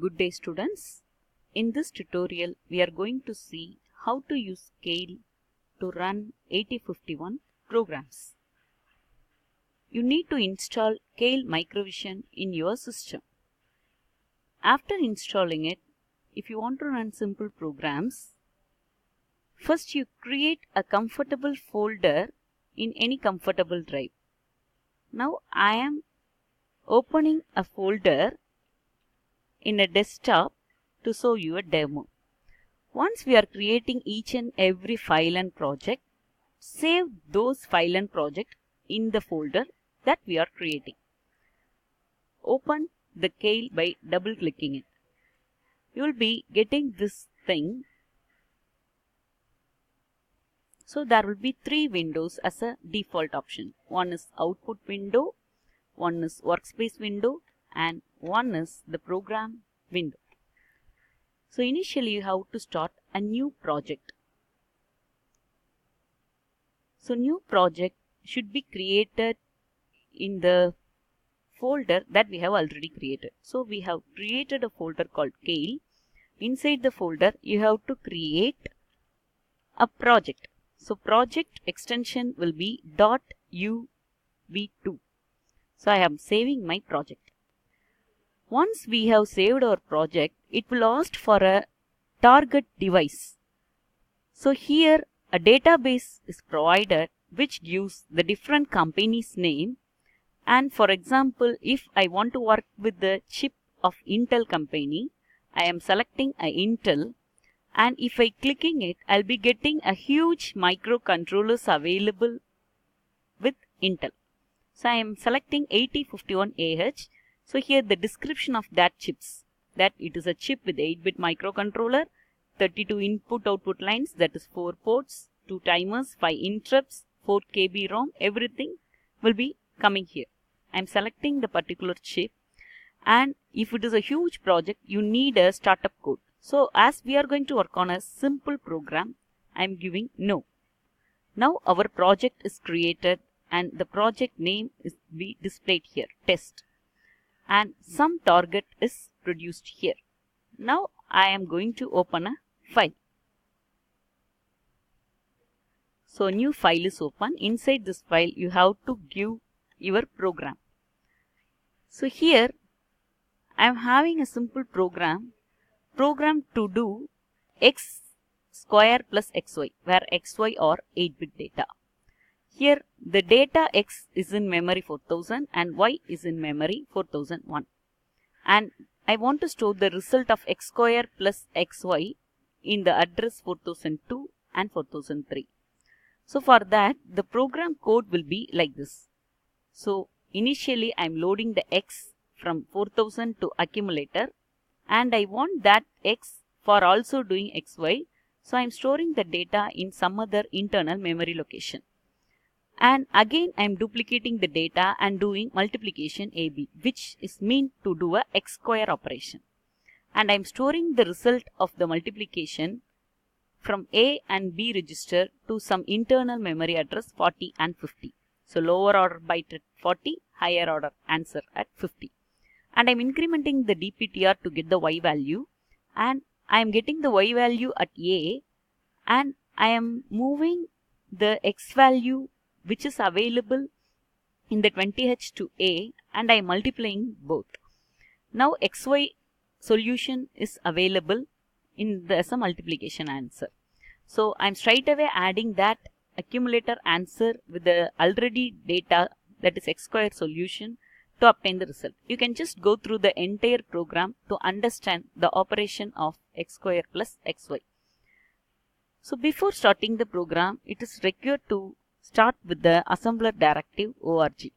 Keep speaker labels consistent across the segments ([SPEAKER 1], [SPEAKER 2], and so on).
[SPEAKER 1] Good day students. In this tutorial we are going to see how to use Keil to run 8051 programs. You need to install Keil Microvision in your system. After installing it, if you want to run simple programs, first you create a comfortable folder in any comfortable drive. Now I am opening a folder in a desktop to show you a demo. Once we are creating each and every file and project, save those file and project in the folder that we are creating. Open the Keil by double clicking it. You will be getting this thing. So there will be three windows as a default option. One is output window, one is workspace window and one is the program window. So initially you have to start a new project. So new project should be created in the folder that we have already created. So we have created a folder called Keil. Inside the folder you have to create a project. So project extension will be .uv2. So I am saving my project. Once we have saved our project, it will ask for a target device. So here a database is provided which gives the different company's name and for example if I want to work with the chip of Intel company I am selecting a Intel and if I clicking it I'll be getting a huge microcontrollers available with Intel. So I am selecting 8051AH so here the description of that chips that it is a chip with 8-bit microcontroller, 32 input output lines that is 4 ports, 2 timers, 5 interrupts, 4 KB ROM everything will be coming here. I am selecting the particular chip and if it is a huge project you need a startup code. So as we are going to work on a simple program I am giving no. Now our project is created and the project name is be displayed here test and some target is produced here. Now I am going to open a file. So new file is open. Inside this file you have to give your program. So here I am having a simple program program to do x square plus xy where xy are 8 bit data. Here the data x is in memory 4000 and y is in memory 4001. And I want to store the result of x square plus xy in the address 4002 and 4003. So for that the program code will be like this. So initially I am loading the x from 4000 to accumulator and I want that x for also doing xy. So I am storing the data in some other internal memory location and again I am duplicating the data and doing multiplication AB which is meant to do a x square operation and I am storing the result of the multiplication from A and B register to some internal memory address 40 and 50. So lower order byte at 40, higher order answer at 50. And I am incrementing the DPTR to get the Y value and I am getting the Y value at A and I am moving the X value which is available in the 20H to A and I am multiplying both. Now XY solution is available in the as a multiplication answer. So I'm straight away adding that accumulator answer with the already data that is x square solution to obtain the result. You can just go through the entire program to understand the operation of x square plus xy. So before starting the program, it is required to start with the assembler directive org.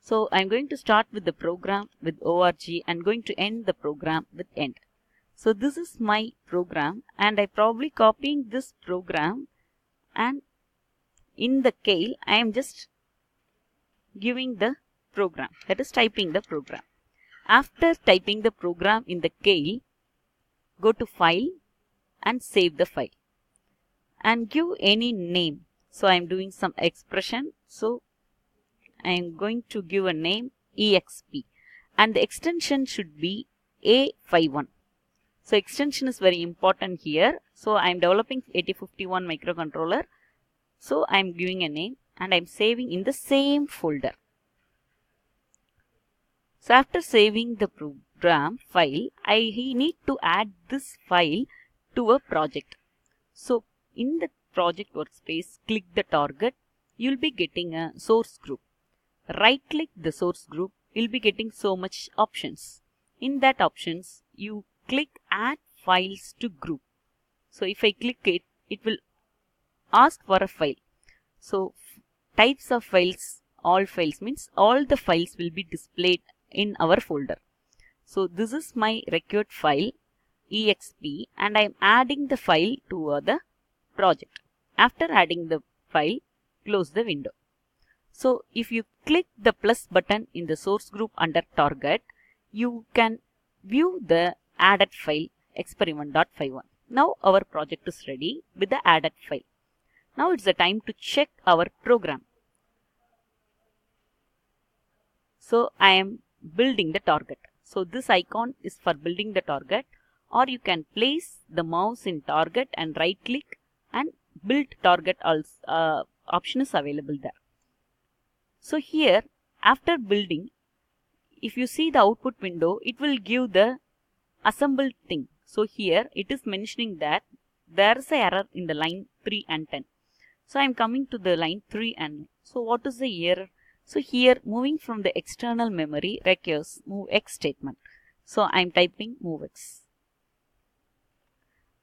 [SPEAKER 1] So I'm going to start with the program with org and going to end the program with end. So this is my program and I probably copying this program and in the Keil I am just giving the program that is typing the program. After typing the program in the Keil, go to file and save the file and give any name. So I am doing some expression. So I am going to give a name exp and the extension should be A51. So extension is very important here. So I am developing 8051 microcontroller. So I am giving a name and I am saving in the same folder. So after saving the program file, I need to add this file to a project. So in the project workspace, click the target. You'll be getting a source group. Right click the source group. You'll be getting so much options. In that options, you click add files to group. So if I click it, it will ask for a file. So types of files, all files means all the files will be displayed in our folder. So this is my required file exp and I am adding the file to the project. After adding the file, close the window. So if you click the plus button in the source group under target, you can view the added file experiment.51. Now our project is ready with the added file. Now it's the time to check our program. So I am building the target. So this icon is for building the target or you can place the mouse in target and right click and build target also, uh, option is available there. So here after building if you see the output window it will give the assembled thing. So here it is mentioning that there is a error in the line 3 and 10. So I am coming to the line 3 and so what is the error? So here moving from the external memory requires move x statement. So I am typing move x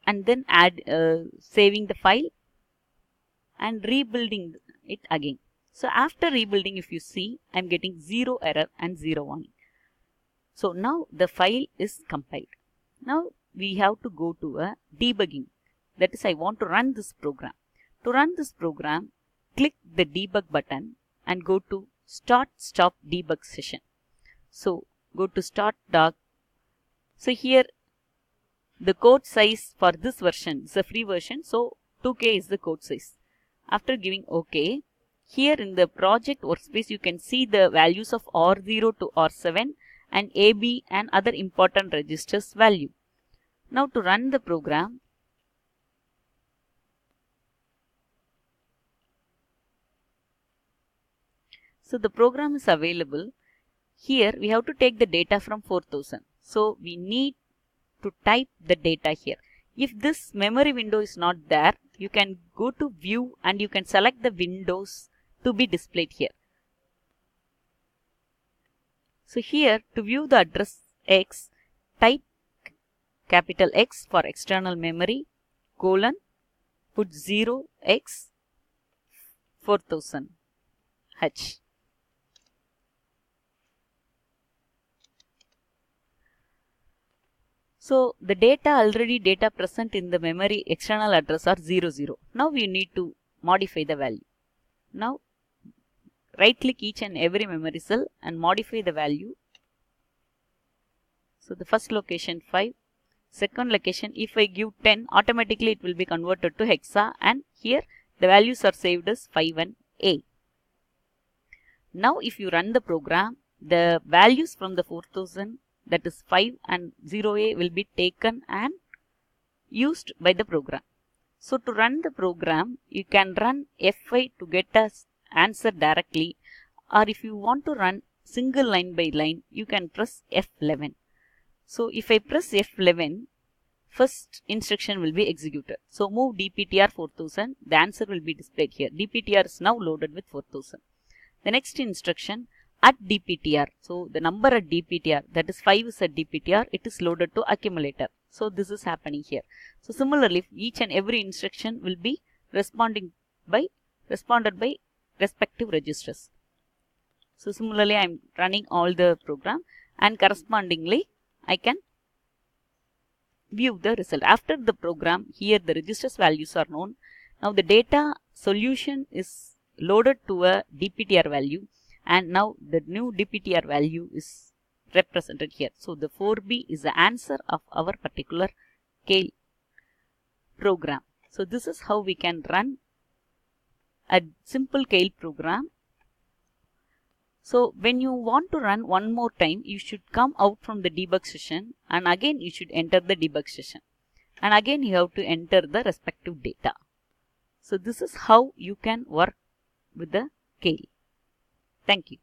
[SPEAKER 1] and then add uh, saving the file and rebuilding it again. So after rebuilding if you see I am getting 0 error and 0 warning. So now the file is compiled. Now we have to go to a debugging that is I want to run this program. To run this program click the debug button and go to start stop debug session. So go to start doc. So here the code size for this version is a free version. So 2K is the code size. After giving OK, here in the project workspace you can see the values of R0 to R7 and AB and other important registers value. Now to run the program, So the program is available. Here we have to take the data from 4000. So we need to type the data here. If this memory window is not there, you can go to view and you can select the windows to be displayed here. So here to view the address X, type capital X for external memory, colon, put 0x 4000 H. So the data already data present in the memory external address are 00. 0. Now we need to modify the value. Now right click each and every memory cell and modify the value. So the first location 5, second location if I give 10 automatically it will be converted to hexa and here the values are saved as 5 and A. Now if you run the program the values from the 4000 that is 5 and 0a will be taken and used by the program. So to run the program, you can run F5 to get a answer directly or if you want to run single line by line, you can press F11. So if I press F11, first instruction will be executed. So move DPTR 4000, the answer will be displayed here. DPTR is now loaded with 4000. The next instruction, at DPTR. So the number at DPTR that is 5 is at DPTR it is loaded to accumulator. So this is happening here. So similarly each and every instruction will be responding by responded by respective registers. So similarly I am running all the program and correspondingly I can view the result. After the program here the registers values are known. Now the data solution is loaded to a DPTR value and now the new DPTR value is represented here. So the 4B is the answer of our particular Keil program. So this is how we can run a simple Keil program. So when you want to run one more time, you should come out from the debug session and again you should enter the debug session. And again you have to enter the respective data. So this is how you can work with the Keil. Thank you.